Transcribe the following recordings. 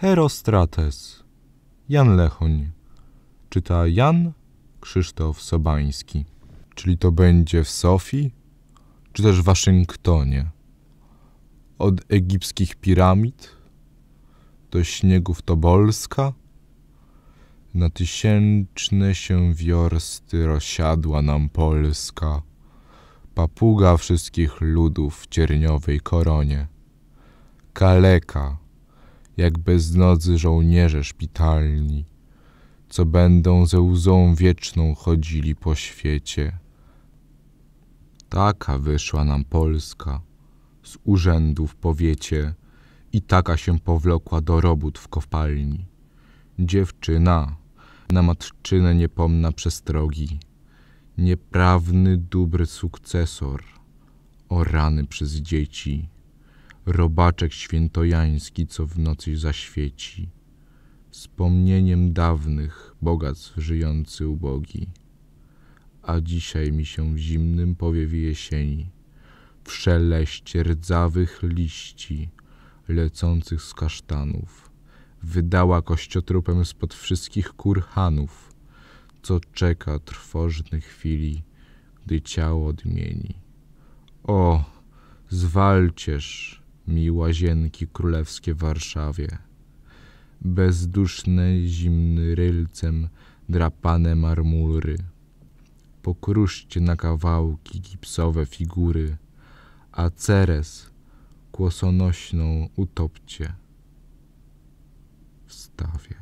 Herostrates. Jan Lechoń. Czyta Jan Krzysztof Sobański. Czyli to będzie w Sofii, czy też w Waszyngtonie? Od egipskich piramid do śniegów Tobolska na tysięczne się wiorsty rozsiadła nam Polska, papuga wszystkich ludów w cierniowej koronie. Kaleka, jak bez nocy żołnierze szpitalni, co będą ze łzą wieczną chodzili po świecie. Taka wyszła nam Polska z urzędów powiecie i taka się powlokła do robót w kopalni. Dziewczyna na matczynę niepomna przestrogi, nieprawny dóbr sukcesor, orany przez dzieci, robaczek świętojański, co w nocy zaświeci, wspomnieniem dawnych bogactw żyjący ubogi. A dzisiaj mi się w zimnym powiewie jesieni, w szeleście rdzawych liści, lecących z kasztanów, wydała kościotrupem spod wszystkich kurhanów, co czeka trwożnej chwili, gdy ciało odmieni. O, zwalcież mi łazienki królewskie w Warszawie, bezduszne zimny rylcem drapane marmury, pokruszcie na kawałki gipsowe figury, a ceres kłosonośną utopcie w.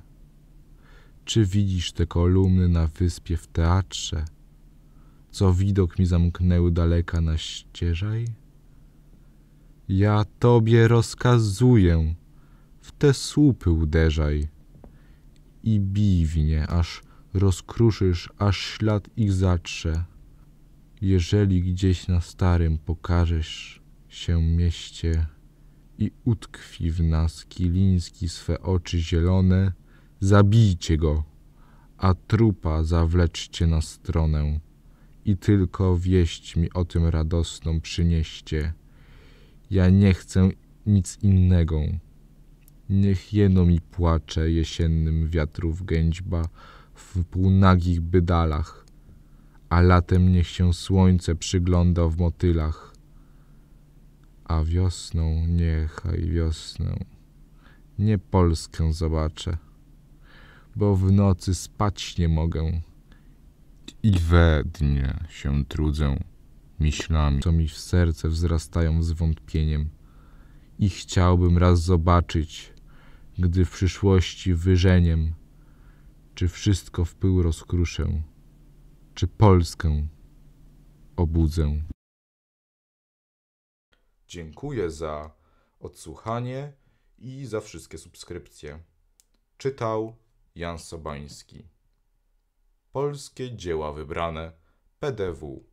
Czy widzisz te kolumny na wyspie w teatrze, co widok mi zamknęły daleka na ścieżaj? Ja tobie rozkazuję, w te słupy uderzaj i bij w nie, aż rozkruszysz, aż ślad ich zatrze. Jeżeli gdzieś na starym pokażesz się mieście i utkwi w nas Kiliński swe oczy zielone, zabijcie go, a trupa zawleczcie na stronę i tylko wieść mi o tym radosną przynieście. Ja nie chcę nic innego. Niech jeno mi płacze jesiennym wiatrów gęćba w półnagich bydalach, a latem niech się słońce przygląda w motylach, a wiosną niechaj wiosnę, nie Polskę zobaczę, bo w nocy spać nie mogę i we dnie się trudzę myślami, co mi w serce wzrastają z wątpieniem i chciałbym raz zobaczyć, gdy w przyszłości wyżeniem, czy wszystko w pył rozkruszę, czy Polskę obudzę. Dziękuję za odsłuchanie i za wszystkie subskrypcje. Czytał Jan Sobański. Polskie dzieła wybrane PDW